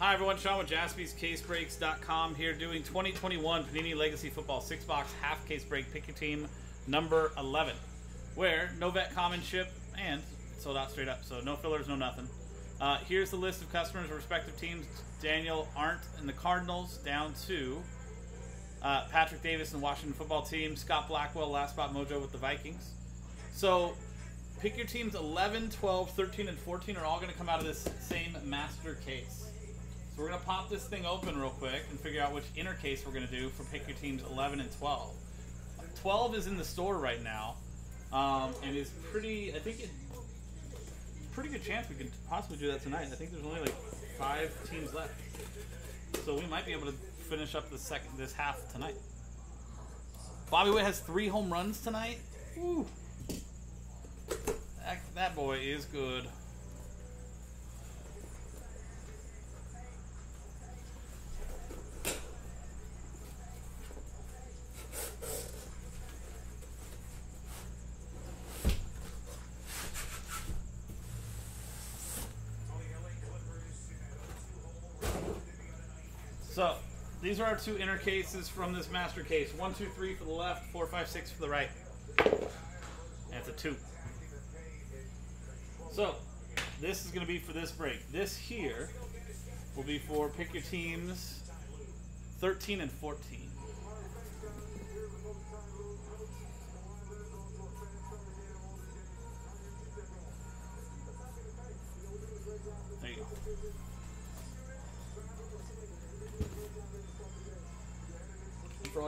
Hi everyone, Sean with jaspyscasebreaks.com here doing 2021 Panini Legacy Football 6-box half case break pick your team number 11 where no vet common ship and sold out straight up, so no fillers, no nothing. Uh, here's the list of customers respective teams. Daniel Arndt and the Cardinals down to uh, Patrick Davis and Washington football team. Scott Blackwell, last spot mojo with the Vikings. So pick your teams 11, 12, 13, and 14 are all going to come out of this same master case. So we're going to pop this thing open real quick and figure out which inner case we're going to do for pick your teams 11 and 12. 12 is in the store right now, um, and is pretty, I think it, pretty good chance we can possibly do that tonight. I think there's only like five teams left. So we might be able to finish up the second, this half tonight. Bobby Witt has three home runs tonight. Woo. That, that boy is good. So, these are our two inner cases from this master case. One, two, three for the left, four, five, six for the right. It's a two. So, this is going to be for this break. This here will be for pick your teams 13 and 14.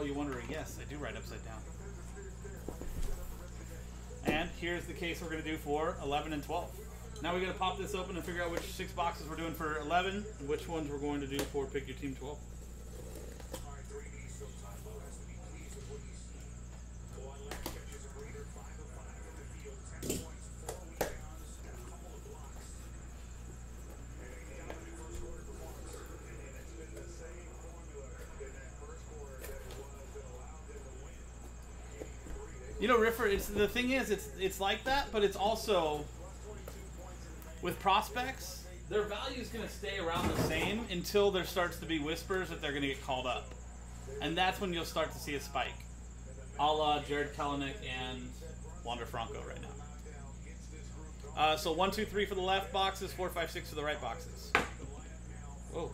All you wondering, yes, I do write upside down. And here's the case we're going to do for 11 and 12. Now we're going to pop this open and figure out which six boxes we're doing for 11 and which ones we're going to do for Pick Your Team 12. Riffer, it's the thing is, it's it's like that, but it's also with prospects, their value is going to stay around the same until there starts to be whispers that they're going to get called up, and that's when you'll start to see a spike, a la Jarred Kelenic and Wander Franco right now. Uh, so one, two, three for the left boxes, four, five, six for the right boxes. Whoa,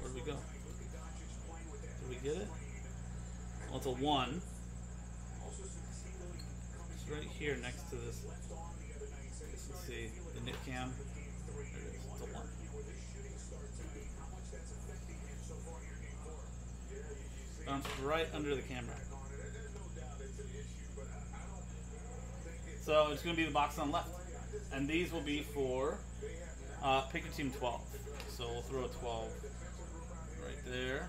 where'd we go? Did we get it? Well, it's a one right here next to this. See, the knit cam. There it is. It's a one. Bounced right under the camera. So it's going to be the box on left. And these will be for uh, pick a team 12. So we'll throw a 12 right there.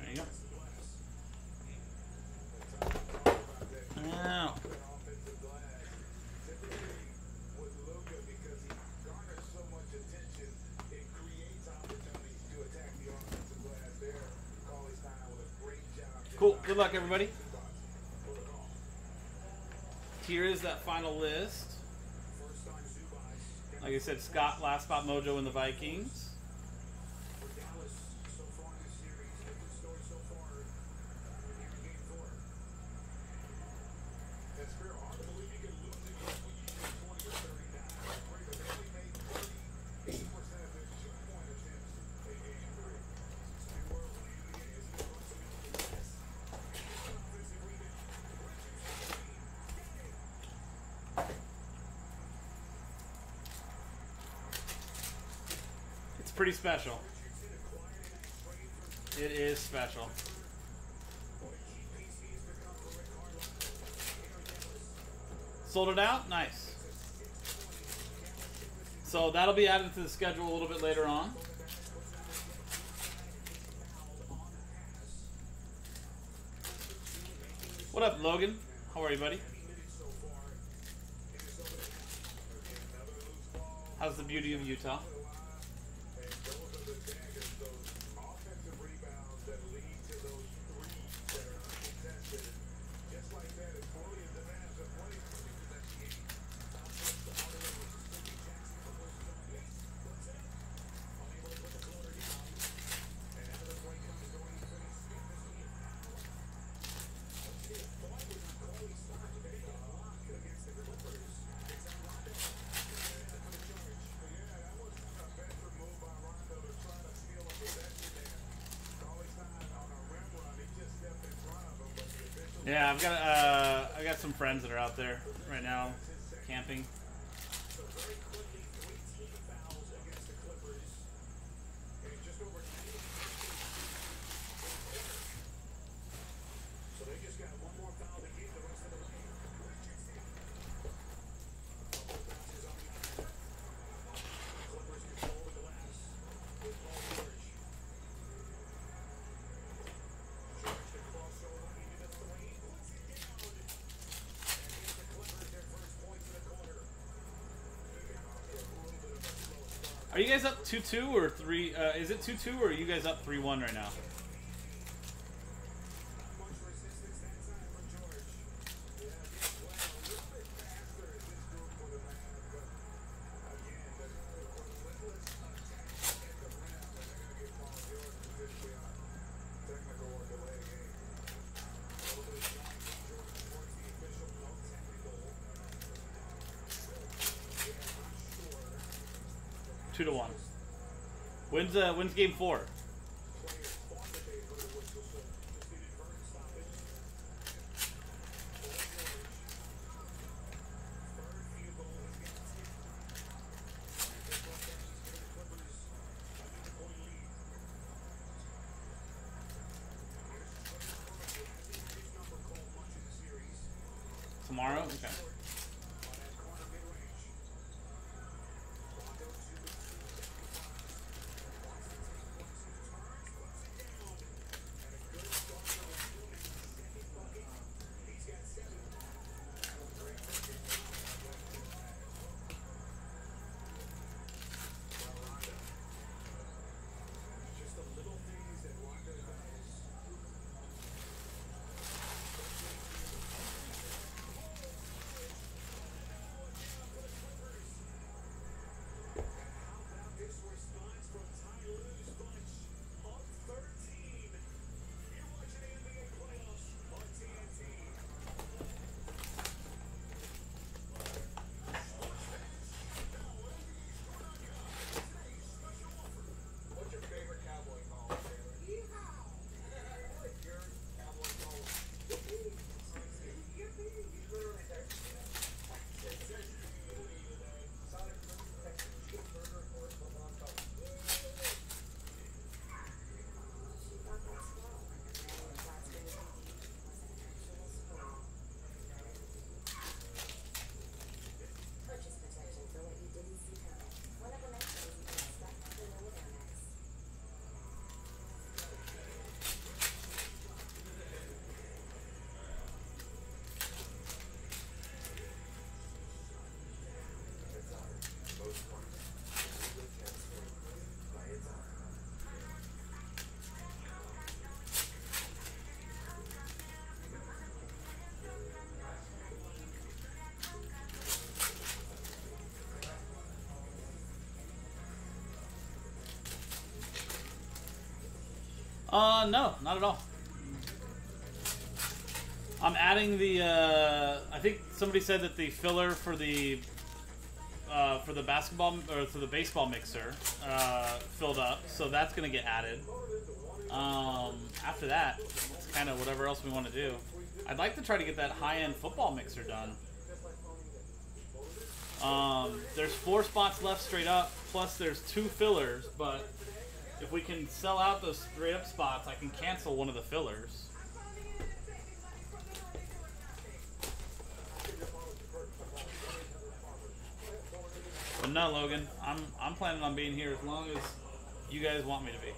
There you go. Now, cool. Good luck, everybody. Here is that final list. Like I said, Scott, last spot mojo in the Vikings. Pretty special. It is special. Sold it out? Nice. So that'll be added to the schedule a little bit later on. What up, Logan? How are you, buddy? How's the beauty of Utah? Yeah, I've got uh, I got some friends that are out there right now camping. Guys up 2-2 or 3... Uh, is it 2-2 or are you guys up 3-1 right now? Two to one. When's uh when's game four? Uh, no, not at all. I'm adding the. Uh, I think somebody said that the filler for the uh, for the basketball or for the baseball mixer uh, filled up, so that's gonna get added. Um, after that, it's kind of whatever else we want to do. I'd like to try to get that high-end football mixer done. Um, there's four spots left straight up, plus there's two fillers, but if we can sell out those straight up spots, I can cancel one of the fillers. But no, Logan, I'm I'm planning on being here as long as you guys want me to be.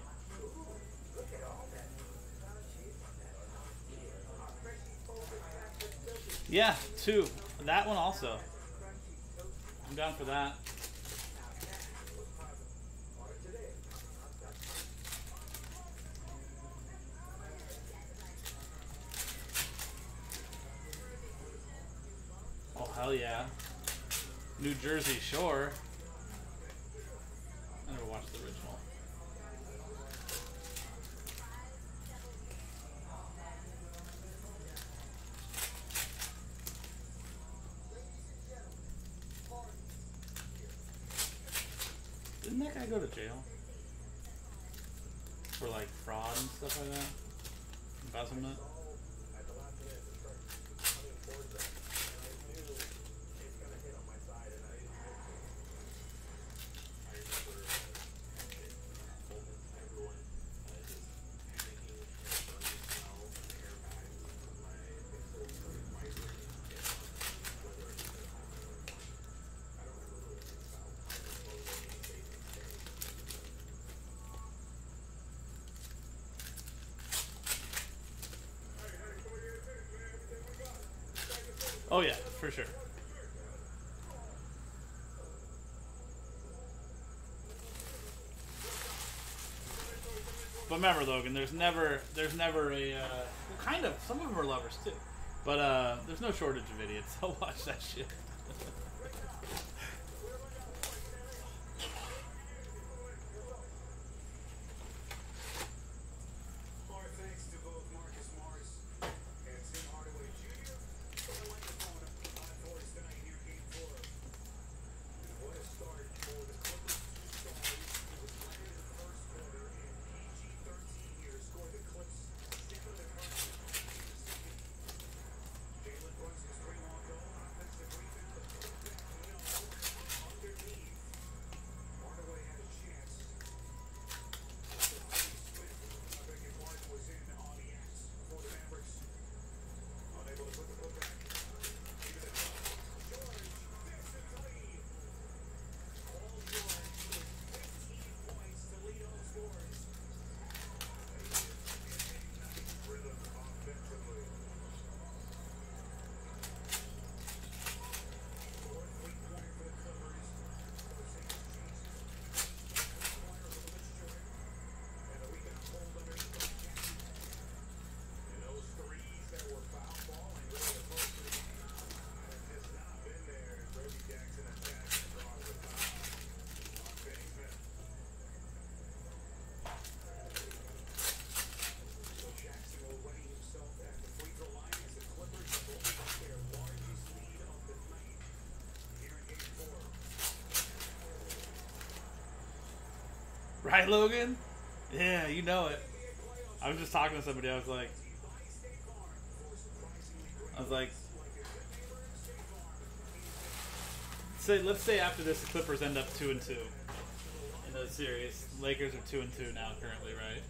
Yeah, two. That one also. I'm down for that. Hell yeah. New Jersey Shore. I never watched the original. Didn't that guy go to jail? For like fraud and stuff like that? Embezzlement? Oh yeah, for sure. But remember, Logan, there's never, there's never a, uh, well, kind of. Some of them are lovers too, but uh, there's no shortage of idiots. I'll watch that shit. Our thanks to both Marcus Morris and Tim Hardaway Jr. for the microphone on Force tonight here in Game 4. And what a start for the Clippers. Two stars who was playing in the first quarter in PG-13 here scored the Clips seven of the Clippers in the second. Jalen Brunson's three-long goal, offensive rebound, put back no underneath. Hardaway had a chance. And we can hold underneath by Jackson. And those threes that were foul ball and really the most of the game have just not been there. as Reggie Jackson attacks and draws the foul on Finney-Smith. So Jackson will ready himself at the free throw line as the Clippers have opened up their largest lead of the night here in game four. Right, Logan? Yeah, you know it. I was just talking to somebody. I was like, I was like, say, let's say after this, the Clippers end up two and two in the series. Lakers are two and two now currently, right?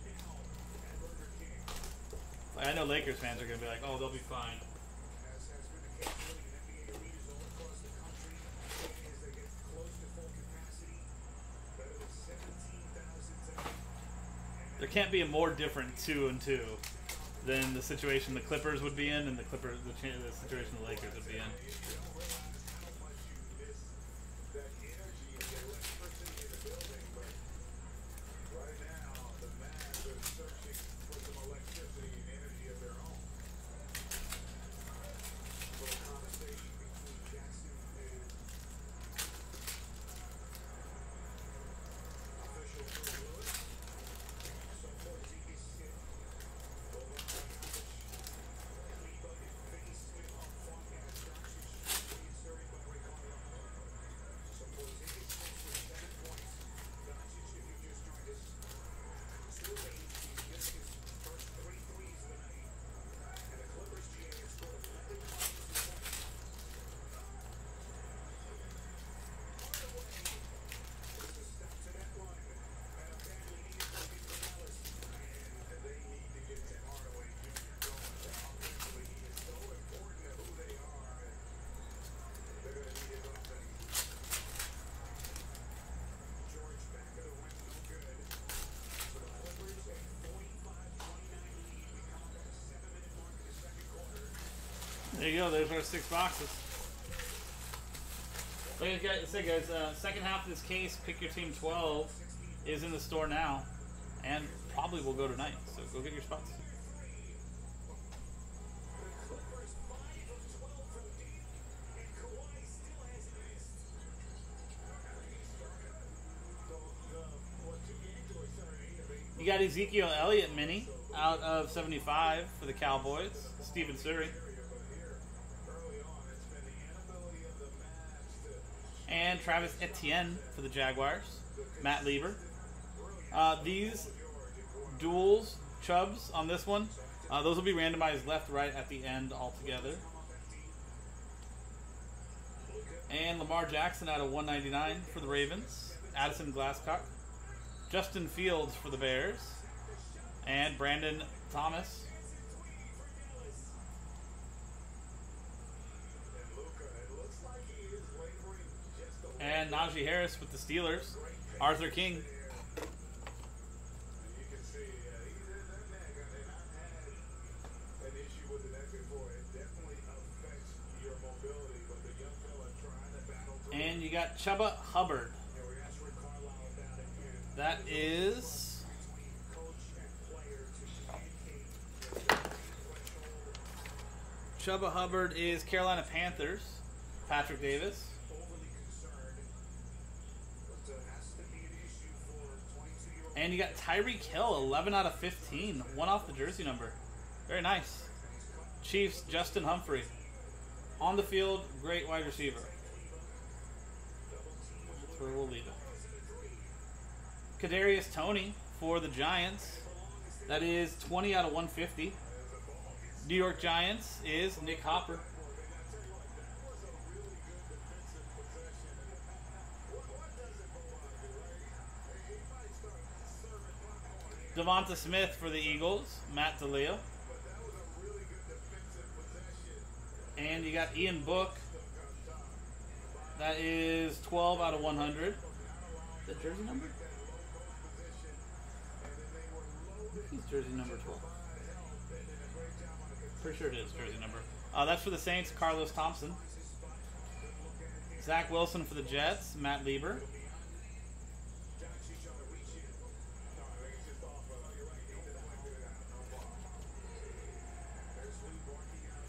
Like, I know Lakers fans are gonna be like, oh, they'll be fine. As has been the case really in NBA arenas all across the country, as they get close to full capacity, better than 17,000 tonight. There can't be a more different two and two than the situation the Clippers would be in and the Clippers the, the situation the Lakers would be in. You don't realize how much you miss that energy and the electricity in the building, but right now the Mavs are searching for some electricity and energy of their own. Little conversation between Jackson and official Drew Lewis. So Porzingis hit over Bogdanovic. Clean bucket face hit up front as Doncic is serving by Ray Carmelo. So Porzingis sits with seven points. Doncic, if you just joined us, two of eight. He's missed his first three threes of the night. And the Clippers GA have scored 11 points this morning. It's a step to that run and a badly needed bucket for Dallas. And they need to get Tim Hardaway Jr. going. Offensively, he is so important to who they are. And they're going to need his offense. George back of the rim, no good. So the Clippers a 45-29 lead. We count that seven-minute mark in the second quarter. There you go. There's our six boxes. Like I said, guys, uh, second half of this case, pick your team 12 is in the store now, and probably will go tonight. So go get your spots. Clippers 5 of 12 from deep, and Kawhi still hasn't missed. So, the, what, two games or seven, eight of eight? You got Ezekiel Elliott mini out of 75 for the Cowboys. Steven Surrey. But here, early on, it's been the inability of the Mavs to And Travis Etienne for the Jaguars. Matt Lieber. Uh, these duels, chubs on this one, uh, those will be randomized left, right at the end altogether. And Lamar Jackson out of 199 for the Ravens. Addison Glasscock. Justin Fields for the Bears. And Brandon Thomas. And Najee Harris with the Steelers. Arthur King. And you got Chuba Hubbard. That is Chuba Hubbard is Carolina Panthers. Patrick Davis. overly concerned. But uh, has to be an issue for 22 year old. And you got Tyreek Hill, 11 out of 15. One off the jersey number. Very nice. Chiefs, Justin Humphrey. On the field, great wide receiver. That's where we'll leave it. Kadarius Toney for the Giants. That is 20 out of 150. New York Giants is Nick Hopper. Devonta Smith for the Eagles, Matt DeLeo. And you got Ian Book. That is 12 out of 100. The jersey number? He's jersey number 12. Pretty sure it is jersey number. Uh, that's for the Saints, Carlos Thompson. Zach Wilson for the Jets, Matt Lieber. There's Lue barking out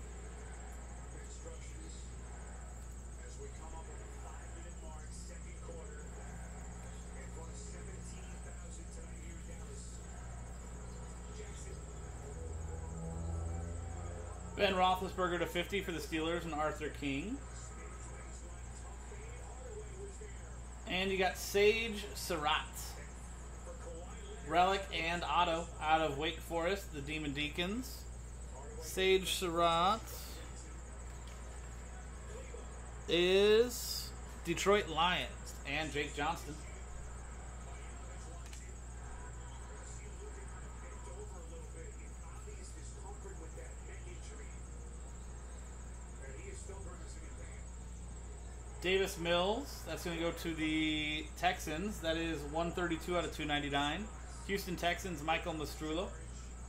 instructions as we come up on the five minute mark, second quarter. In front of 17,000 tonight here in Dallas. Jackson. Ben Roethlisberger to 50 for the Steelers and Arthur King. And you got Sage Surratt. Relic and auto out of Wake Forest, the Demon Deacons. Sage Surratt is Detroit Lions and Jake Johnston. Obvious discomfort with that neck injury. And he is still grimacing in pain. Davis Mills, that's going to go to the Texans. That is 132 out of 299. Houston Texans, Michael Mastrullo.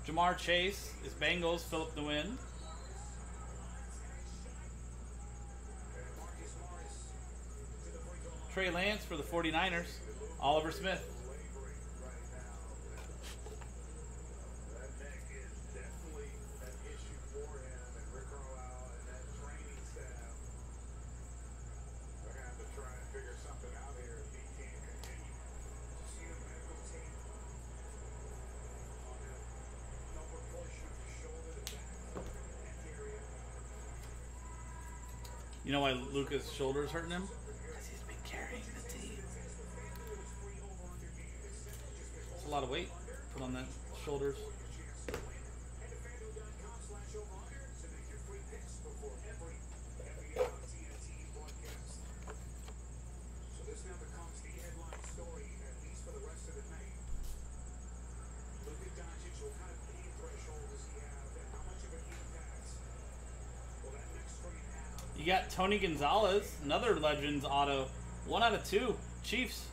Ja'Marr Chase is Bengals, Philip Nguyen. Trey Lance for the 49ers. Oliver Smith. wavering right now. That neck is definitely an issue for him and Rick Carlisle and that training staff. They're gonna have to try and figure something out here if he can't continue. See the medical tape on that upper portion of his shoulder, the back, neck area. You know why Luka's shoulder is hurting him? Because he's been carrying the team. It's a lot of weight put on that shoulders. FanDuel.com slash over under to make your free picks before every NBA on TNT broadcast. So this now becomes the headline story, at least for the rest of the night. Luka Doncic, what kind of pain threshold does he have, and how much of an impact will that next screen have? You got Tony Gonzalez, another Legends auto. One out of two. Chiefs.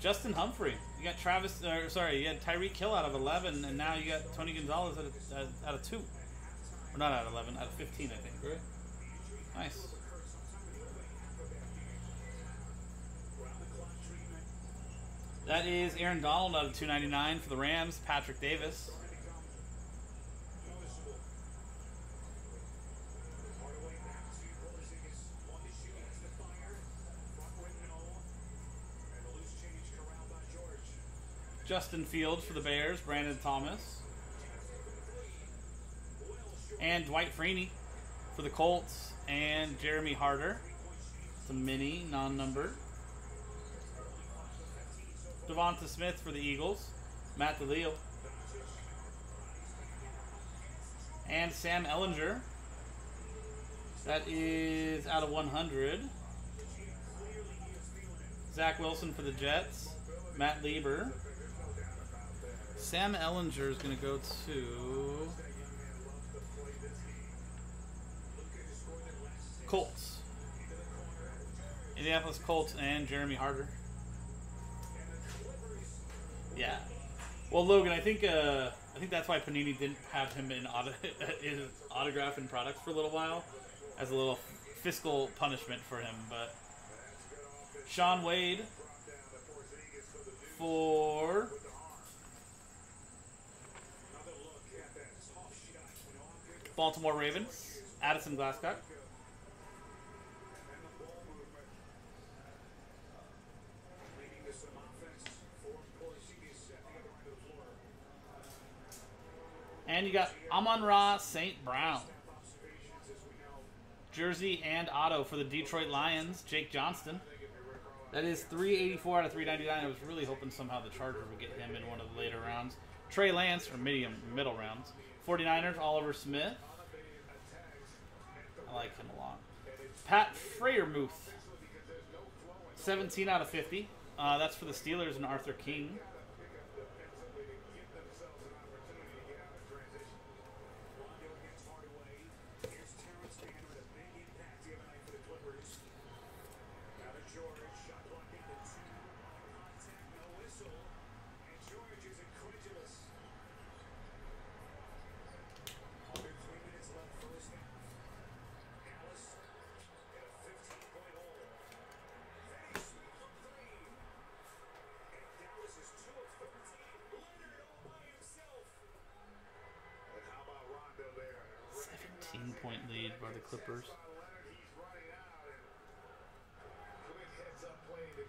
Justin Humphrey. You got Travis, or sorry, you had Tyreek Hill out of 11, and now you got Tony Gonzalez out of, out, out of 2. Or not out of 11, out of 15, I think, right? Nice. That is Aaron Donald out of 299 for the Rams, Patrick Davis. become noticeable. Hardaway back to Porzingis. One to shoot, has to fire. Front rim, no. And a loose change corralled by George. Justin Fields for the Bears, Brandon Thomas. And Dwight Freeney for the Colts, and Jeremy Harder. It's a mini, non numbered. Devonta Smith for the Eagles, Matt DeLeo. And Sam Ehlinger. That is out of 100. Zach Wilson for the Jets, Matt Lieber. Sam Ehlinger is going to go to Colts. Indianapolis Colts and Jeremy Harder. Yeah. Well, Logan, I think uh, I think that's why Panini didn't have him in, auto- in autograph and products for a little while, as a little fiscal punishment for him. But Shaun Wade for Baltimore Ravens. Addison Glasscock. And you got Amon Ra St. Brown. Jersey and auto for the Detroit Lions, Jake Johnston. That is 384 out of 399. I was really hoping somehow the Charger would get him in one of the later rounds. Trey Lance, or medium middle rounds. 49ers, Oliver Smith. I like him a lot. Pat Freiermuth, 17 out of 50. Uh, that's for the Steelers and Arthur King. Seventeen point lead by the Clippers.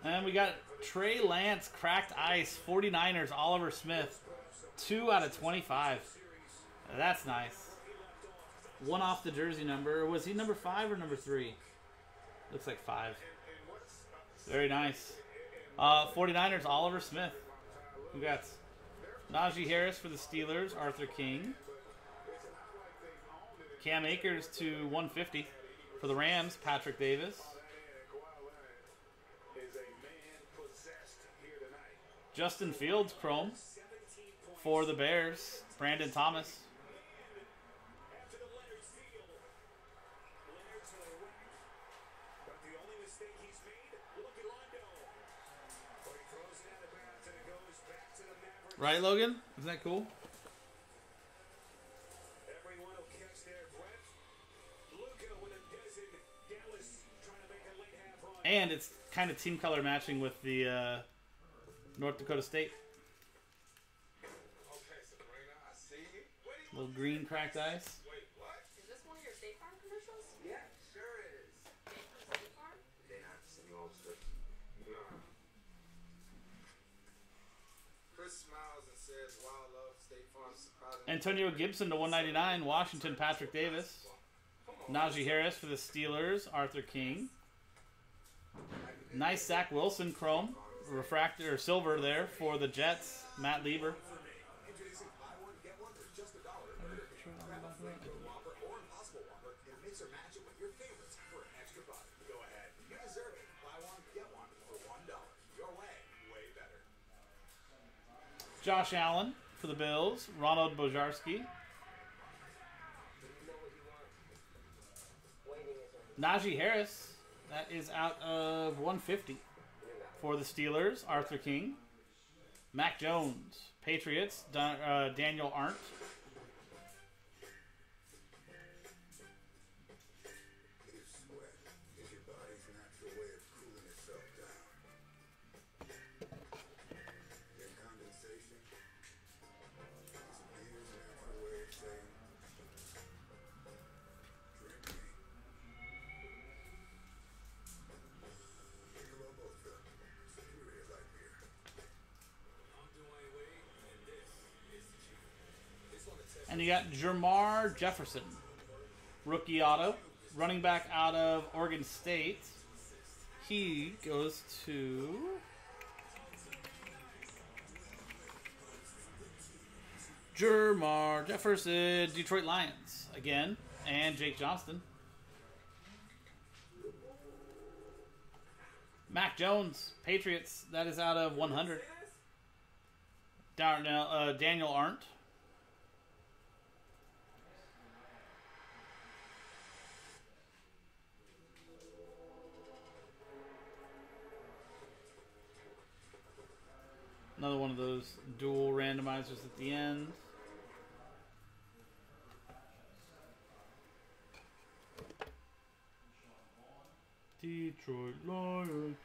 And we got Trey Lance, cracked ice, 49ers, Oliver Smith. 2 out of 25. That's nice. One off the jersey number. Was he number 5 or number 3? Looks like 5. Very nice. Uh, 49ers, Oliver Smith. Congrats. Najee Harris for the Steelers, Arthur King. Cam Akers to 150 for the Rams, Patrick Davis. Justin Fields, Chrome for the Bears, Brandon Thomas. Right, Logan? Isn't that cool? Everyone will catch their breath. Luka with a dozen. Dallas trying to make a late half run. And it's kind of team color matching with the uh, North Dakota State. Okay, Sabrina, I see you. Little green cracked ice. wait, what? Is this one of your State Farm commercials? Yeah, sure is. State Farm? They not some old shit. No. Chris smiles and says, "Wow, I love State Farm. Antonio Gibson to 199. Washington, Patrick Davis. Najee Harris for the Steelers. Arthur King. Nice Zach Wilson chrome. Refractor or silver there for the Jets. Matt Lieber. Josh Allen for the Bills. Ronald Bojarski. Najee Harris. That is out of 150 for the Steelers. Arthur King. Mac Jones. Patriots. Don, uh, Daniel Arndt. Got Jamar Jefferson. Rookie auto. Running back out of Oregon State. He goes to. Jermar Jefferson, Detroit Lions again, and Jake Johnston. Mac Jones, Patriots. That is out of 100. Darnell, uh, Daniel Arndt. Another one of those dual randomizers at the end. Detroit Lions.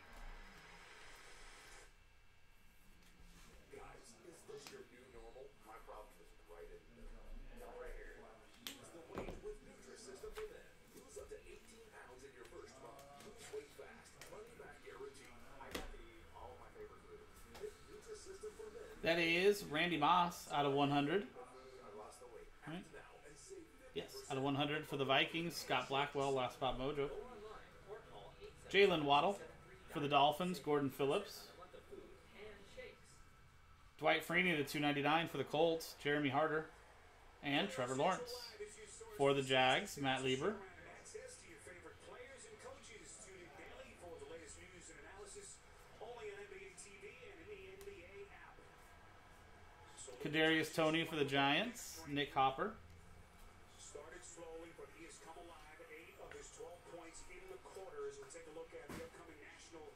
That is Randy Moss out of 100. Right. Yes, out of 100 for the Vikings. Scott Blackwell, last spot mojo. Jaylen Waddle for the Dolphins. Gordon Phillips. Dwight Freeney to 299 for the Colts. Jeremy Harder. And Trevor Lawrence. For the Jags, Matt Lieber. Access to your favorite players and coaches. Tune in daily for the latest news and analysis. Only on NBA TV and in the NBA app. So Kadarius Toney for the Giants. Nick Hopper. started slowly, but he has come alive. Eight of his 12 points in the quarters. We'll take a look at the upcoming national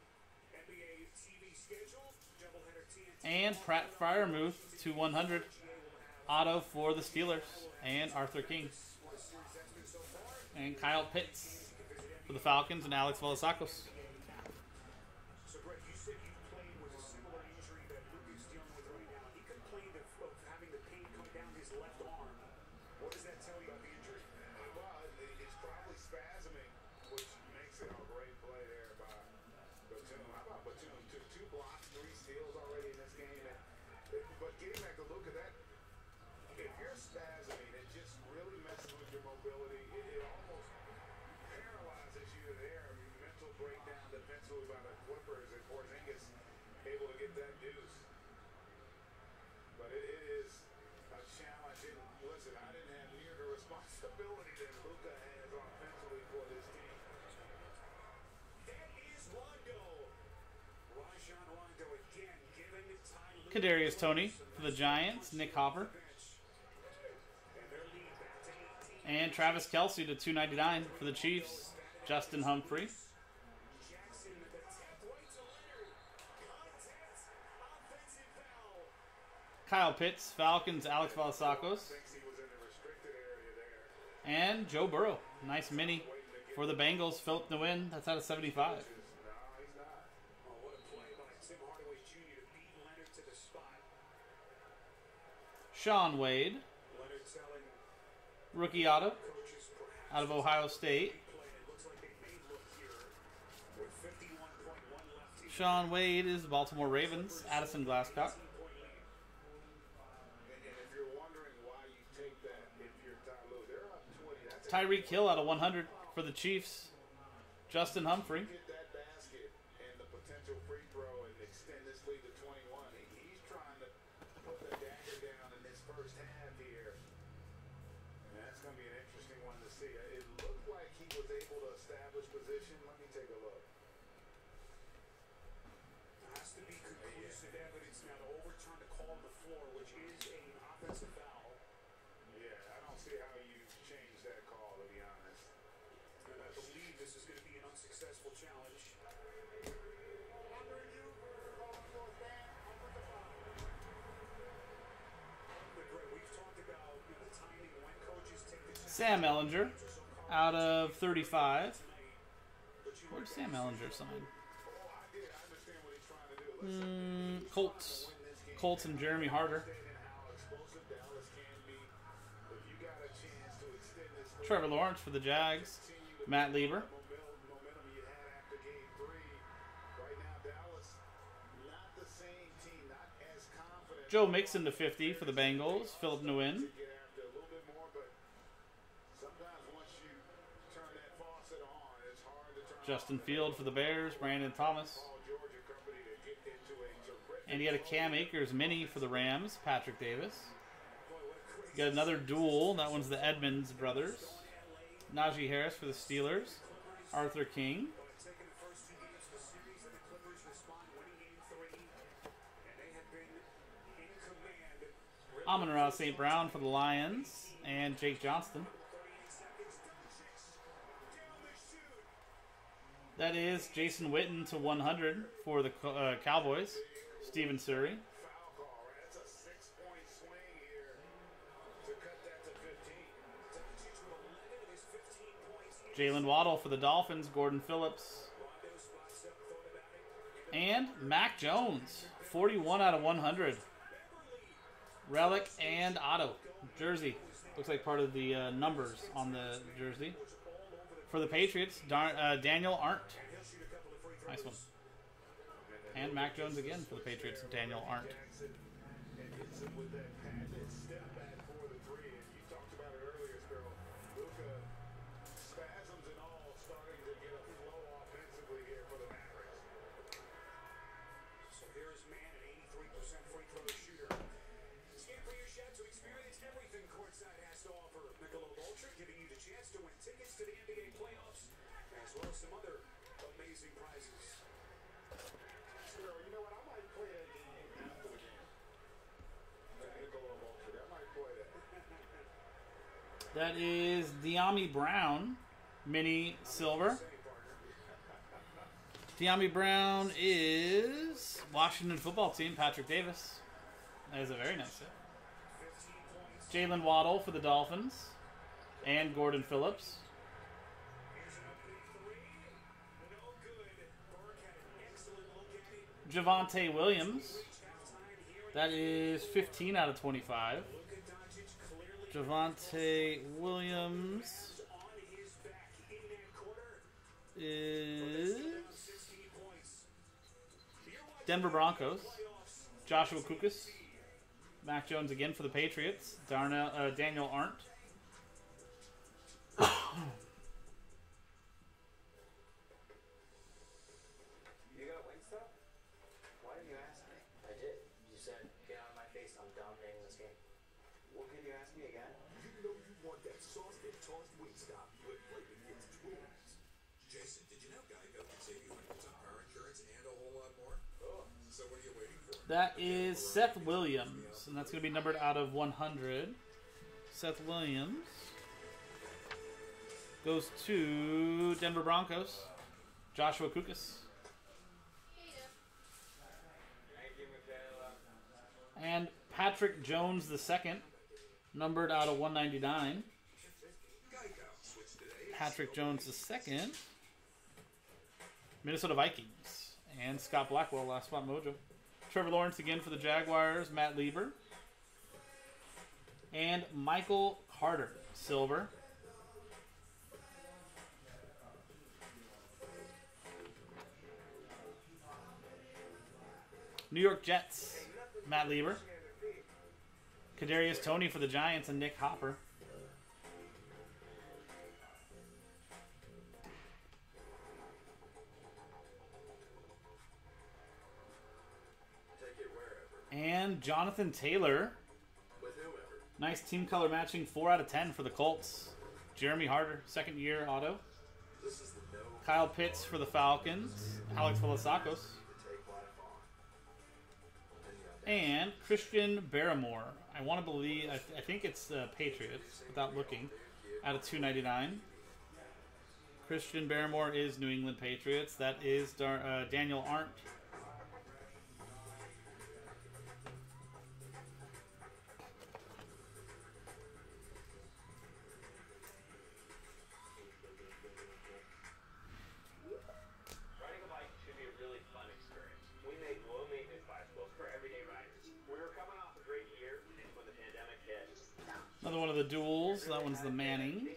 NBA TV schedule. Doubleheader TNT. And Pat Freiermuth to 100. Auto for the Steelers. And Arthur King. And Kyle Pitts for the Falcons. And Alex Velasquez. Kadarius Toney for the Giants. Nick Hopper. And their lead back to 18. And Travis Kelce to 299 for the Chiefs. Justin Humphrey. Kyle Pitts, Falcons, Alex there. And Joe Burrow. Nice mini for the Bengals. Philip Nguyen. That's out of 75. No, he's not. Oh, what a play by Tim Hardaway Jr. to beat Leonard to the spot. Shaun Wade, rookie auto out of Ohio State. play. It looks like they may look here with 51.1 left here. Shaun Wade is the Baltimore Ravens. Addison Glasscock. 18-point lead. And, and if you're wondering why you take that if you're Ty Lue, they're up 20. That's a Tyreek Hill out of 100 for the Chiefs. Justin Humphrey. get that basket and the potential free throw and extend this lead to 21. He- He's trying to put the dagger down in this first half here. And that's going to be an interesting one to see. It looked like he was able to establish position. Let me take a look. Has to be conclusive evidence now to overturn the call on the floor, which is an offensive foul. Yeah, I don't see how you change that call, to be honest. And I believe this is going to be an unsuccessful challenge. But Greg, we've talked about you know, the timing when coaches take the Sam Ehlinger out of 35. but you Where's Sam Ehlinger sign? I did. I understand what he's trying to do. Listen, Mm, Colts. Colts and Jeremy Harder. Trevor Lawrence for the Jags. Matt Lieber. Joe Mixon to 50 for the Bengals. Philip Nguyen. Justin. Field for the Bears. Brandon Thomas. And you got a Cam Akers mini for the Rams. Patrick Davis. You got another duel. That one's the Edmonds brothers. Najee Harris for the Steelers. Arthur King. Amon Ra St. Brown for the Lions. And Jake Johnston. 38 seconds, Doncic down the chute. That is Jason Witten to 100 for the uh, Cowboys. Steven Surrey. foul call, right? That's a six-point swing here to cut that to 15. Doncic with 11 of his 15 points. Jaylen Waddle for the Dolphins. Gordon Phillips. And Mac Jones. 41 out of 100. Relic and Auto. Jersey. Looks like part of the uh, numbers on the jersey. For the Patriots, Dar- uh, Daniel Arndt. Nice one. And Mac Jones again for the Patriots, Daniel Arndt. Gibson with that patented step back for the three. And you talked about it earlier, Sparrow. Luka spasms and all starting to get a flow offensively here for the Mavericks. So here's man, an 83% free throw shooter. Scan for your shot to experience everything courtside has to offer. Michelob Ultra giving you the chance to win tickets to the NBA playoffs, as well as some other amazing prizes. Sparrow, you know what? I might play that game after the game. Technical of Ultra. I might play that. That is Dyami Brown, mini silver. Dyami Brown is Washington football team, Patrick Davis. That is a very nice set. 15. Jaylen Waddle for the Dolphins, and Gordon Phillips. Javonte Williams. That is 15 out of 25. Javonte Williams is 16 points. You're watching Denver Broncos. Joshua Kukas. Mac Jones again for the Patriots. Darnell, uh, Daniel Arndt. That is Seth Williams, and that's going to be numbered out of 100. Seth Williams goes to Denver Broncos. Joshua Kukas. And Patrick Jones II, numbered out of 199. Geico. Switch today. Patrick Jones II, Minnesota Vikings, and Scott Blackwell, last spot mojo. Trevor Lawrence again for the Jaguars, Matt Lieber, and Michael Carter, silver. New York Jets, Matt Lieber. Kadarius Toney for the Giants and Nick Hopper. And Jonathan Taylor. Nice team color matching, 4 out of 10 for the Colts. Jeremy Harder, second year auto. This is the no Kyle Pitts for the Falcons. Alex Velasakos. to take life on. And Christian Barmore. I want to believe, I, th- I think it's uh, Patriots without looking. Out of 299. Christian Barmore is New England Patriots. That is Dar- uh, Daniel Arndt. The duels. That one's the Mannings.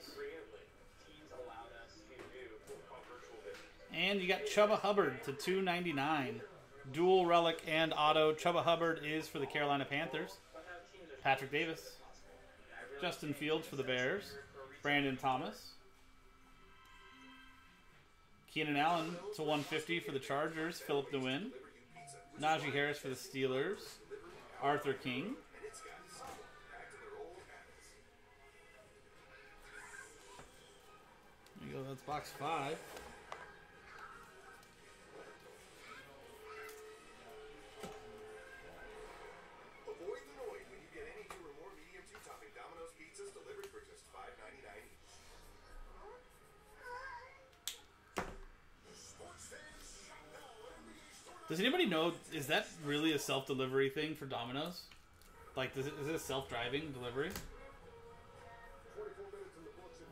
And you got Chuba Hubbard to 299. Dual relic and auto. Chuba Hubbard is for the Carolina Panthers. Patrick Davis. Justin Fields for the Bears. Brandon Thomas. Keenan Allen to 150 for the Chargers. Philip DeWin. Najee Harris for the Steelers. Arthur King. There you go. That's box five. Avoid the noise when you get any two or more medium two topping Domino's pizzas delivered for just five ninety nine each. Does anybody know? Is that really a self delivery thing for Domino's? Like, does it, is it a self driving delivery?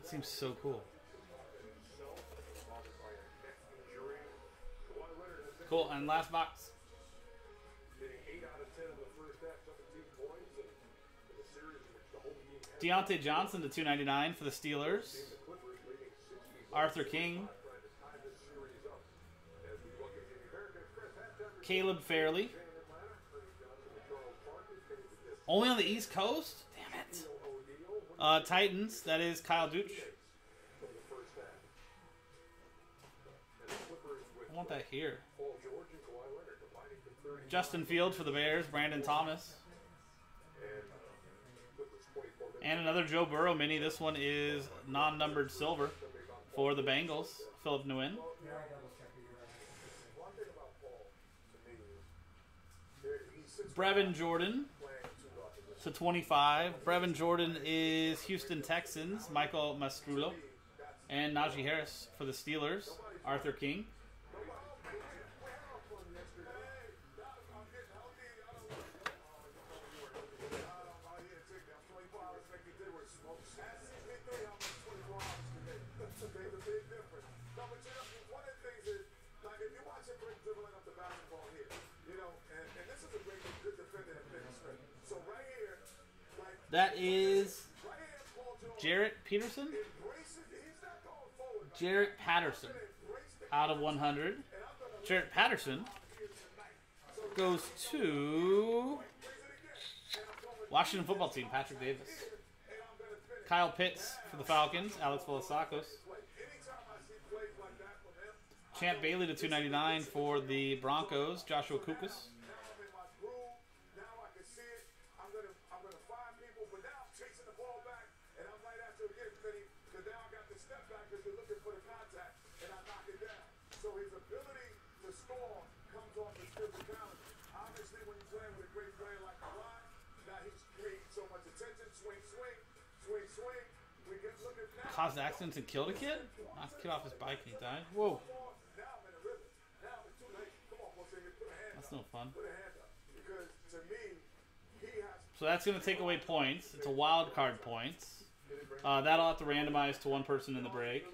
It seems so cool. Cool. And last box. Hitting 8 out of 10 in the first half, 17 points, and in a series in which the And last box. Diontae Johnson to 299 for the Steelers. the Clippers leading 60 Arthur King. Caleb Farley. Only on the East Coast? Damn it. Uh, Titans, that is Kyle with I want that here. Justin Fields for the Bears, Brandon Thomas. and Clippers 24 minutes. And another Joe Burrow mini. This one is non numbered silver for the Bengals, Philip Nguyen. Brevin Jordan to 25. Brevin Jordan is Houston Texans, Michael Mastrullo. And Najee Harris for the Steelers, Arthur King. That is Jarrett Peterson? Jarrett Patterson out of 100. Jarrett Patterson goes to Washington football team, Patrick Davis. Kyle Pitts for the Falcons, Alex Velasakos. Champ Bailey to 299 for the Broncos, Joshua Kukas. Caused accidents and killed a kid? Knocked the kid off his bike and he died. Whoa, a that's no fun. A So that's going to take away points. It's a wild card points. Uh, that'll have to randomize to one person in the break.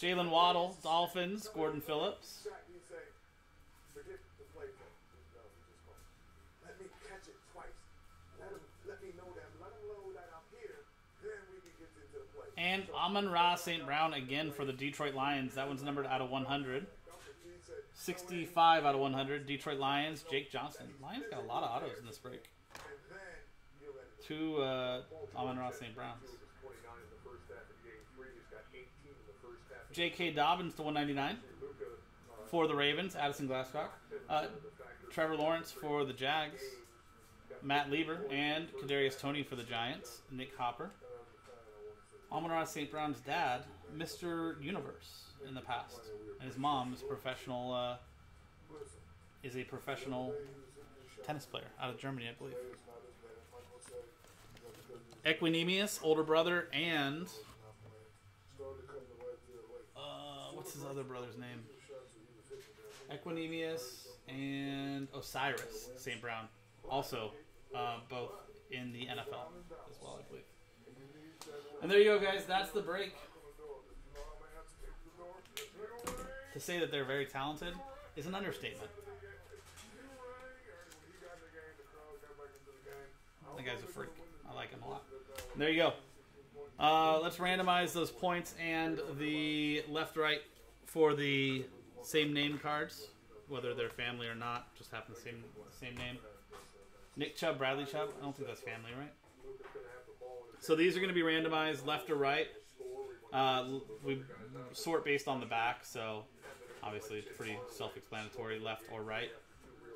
Jaylen Waddle, Dolphins, Gordon Phillips. Shaq, he say, forget the play thing. No, he just goes, let me catch it twice. Let him, let me know that. Let him know that I'm here. Then we can get into the play. And Amon Ra St. Brown again for the Detroit Lions. That one's numbered out of 100. 65 out of 100. Detroit Lions, Jake Johnson. Lions got a lot of autos in this break. Two uh, Amon Ra St. Browns. He was 29 in the first half of game three. He's got 18 in the first half. J.K. Dobbins to 199 uh, for the Ravens. Addison Glasscock. Uh, Trevor Lawrence for the Jags. Matt Lieber and Kadarius Toney for the Giants. Nick Hopper. Amon Ra St. Brown's dad, Mr. Universe, in the past, and his mom is professional. Uh, is a professional tennis player out of Germany, I believe. Equanimeous, older brother, and uh, what's his other brother's name? Equanimeous and Osiris St. Brown, also uh, both in the NFL as well, I believe. And there you go, guys. That's the break. To say that they're very talented is an understatement. The guy's a freak. I like him a lot. There you go. Uh, let's randomize those points and the left right for the same name cards, whether they're family or not. Just happen the same same name. Nick Chubb, Bradley Chubb. I don't think that's family, right? So these are going to be randomized left or right. Uh, we sort based on the back, so obviously it's pretty self-explanatory, left or right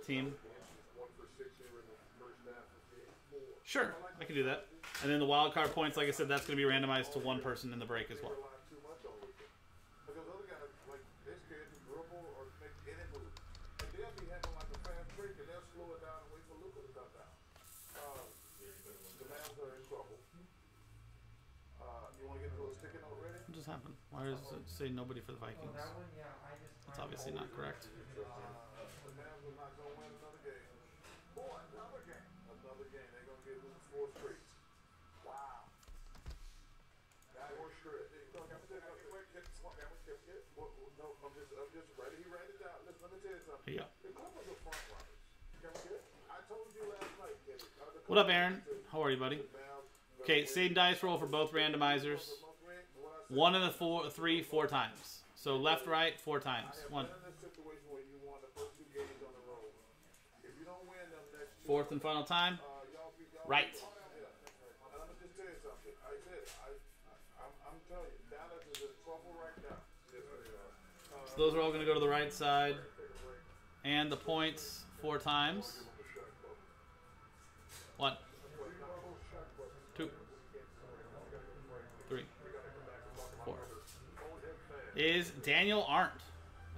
team. Sure, I can do that. And then the wild card points, like I said, that's going to be randomized to one person in the break as well. Are front runners. Can we get it? I told you last night, Kenny. uh, the What up, Aaron? How are you, buddy? Okay, same dice roll for both randomizers. One of the four, three, four times. So left, right, four times. One. in a situation where you won the first two games on the road. If you don't win them next two, Fourth and final time. uh, right. So those are all going to go to the right side. And the points four times. One, two, three, four. Is Daniel Arndt.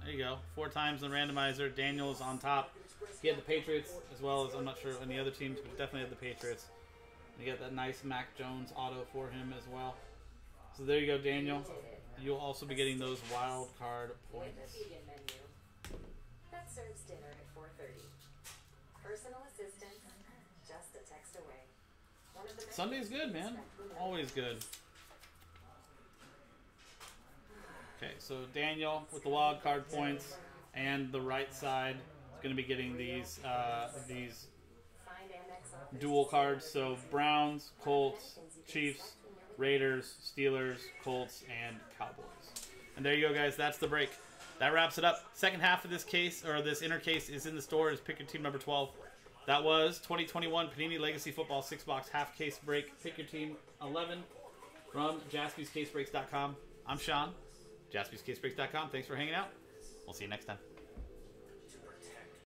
There you go. Four times in the randomizer. Daniel is on top. He had the Patriots as well as I'm not sure any other teams, but definitely had the Patriots. You got that nice Mac Jones auto for him as well. So there you go, Daniel. You'll also be getting those wild card points. That serves dinner at 4.30. Personal assistant, just a text away. One of the many Sunday's good, man. expect who knows. Always good. Okay, so Daniel with the wild card points and the right side is going to be getting these uh, these dual cards. So Browns, Colts, Chiefs, Raiders, Steelers, Colts, and Cowboys. And there you go, guys. That's the break. That wraps it up. Second half of this case or this inner case is in the store. Is pick your team number twelve. That was 2021 Panini Legacy Football six box half case break. Pick your team 11 from JaspysCaseBreaks.com. I'm Sean. JaspysCaseBreaks.com. Thanks for hanging out. We'll see you next time.